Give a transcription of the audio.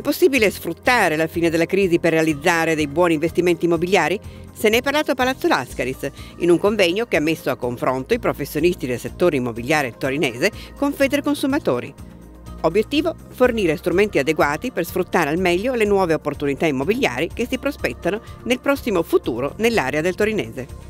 È possibile sfruttare la fine della crisi per realizzare dei buoni investimenti immobiliari? Se ne è parlato a Palazzo Lascaris, in un convegno che ha messo a confronto i professionisti del settore immobiliare torinese con Federconsumatori. Obiettivo? Fornire strumenti adeguati per sfruttare al meglio le nuove opportunità immobiliari che si prospettano nel prossimo futuro nell'area del torinese.